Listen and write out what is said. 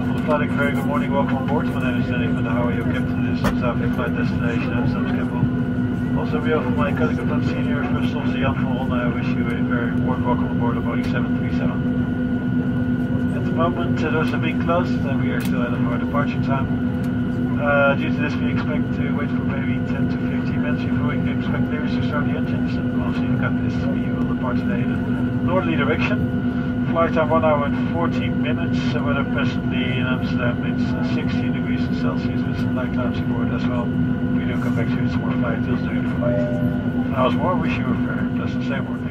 Of the good morning, welcome on board. My name is Danny van der Houwer, your captain of this Southgate flight destination at Schiphol. Also on behalf of my colleague and senior first officer Jan van Hollen, I wish you a very warm welcome on board of Boeing 737. At the moment, uh, doors are being closed and we are still ahead of our departure time. Uh, due to this, we expect to wait for maybe 10 to 15 minutes before we can expect lyrics to start the engines. And also you've got this, we will depart today in a northerly direction. Flight time 1 hour and 14 minutes. Uh, weather presently in Amsterdam it's uh, 16 degrees Celsius with some light clouds aboard as well. We do come back to some more flight details during the flight. Now, more, wish you a very pleasant stay aboard.